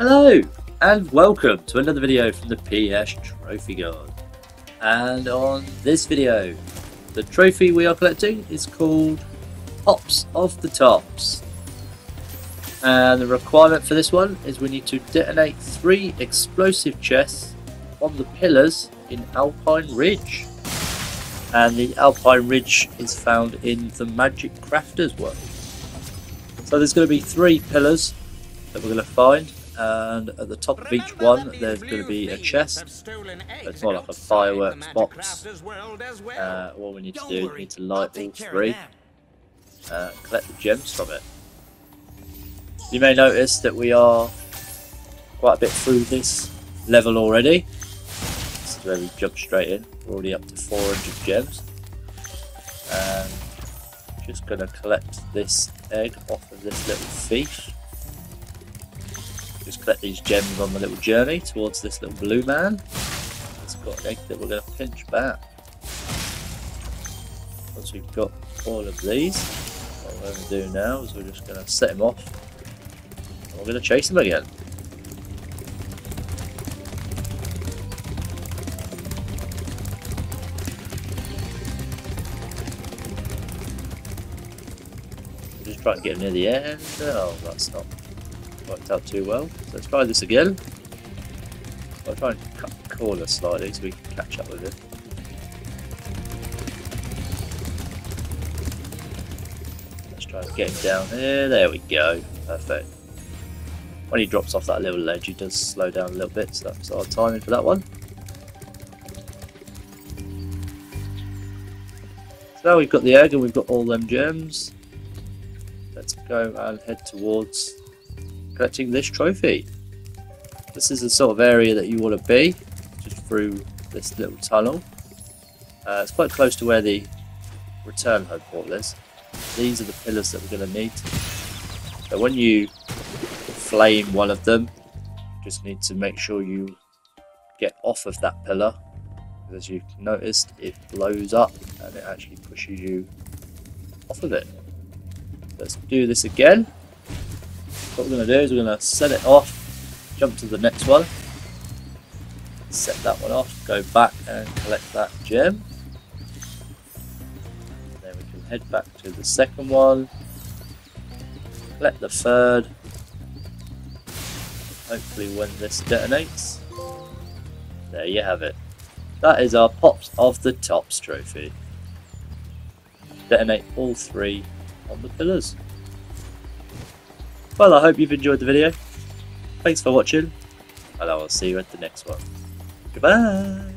Hello and welcome to another video from the PS Trophy God. And on this video, the trophy we are collecting is called Pops of the Tops. And the requirement for this one is we need to detonate three explosive chests on the pillars in Alpine Ridge. And the Alpine Ridge is found in the Magic Crafters world. So there's going to be three pillars that we're going to find and at the top of each one there's going to be a chest. it's more like a fireworks box. uh, what we need to do is we need to light all three. uh, collect the gems from it. You may notice that we are quite a bit through this level already. This is where we jump straight in. We're already up to 400 gems. And just going to collect this egg off of this little thief just collect these gems on the little journey towards this little blue man. It's got an egg that we're going to pinch back. Once we've got all of these, what we're going to do now is we're just going to set him off. And we're going to chase him again. Just trying to get him near the end. Oh, that's not worked out too well. So let's try this again. I'll try and cut the corner slightly so we can catch up with it. Let's try and get him down here. There we go. Perfect. When he drops off that little ledge, he does slow down a little bit, so that's our timing for that one. So now we've got the egg and we've got all them gems. Let's go and head towards collecting this trophy. This is the sort of area that you want to be, just through this little tunnel. Uh, it's quite close to where the return home portal is. These are the pillars that we're going to need. So when you flame one of them, you just need to make sure you get off of that pillar. As you've noticed, it blows up and it actually pushes you off of it. Let's do this again what we're going to do is we're going to set it off, jump to the next one, set that one off, go back and collect that gem. And then we can head back to the second one, collect the third. Hopefully when this detonates, there you have it. That is our Pops of the Tops trophy. Detonate all three on the pillars. Well, I hope you've enjoyed the video. Thanks for watching, and I will see you at the next one. Goodbye!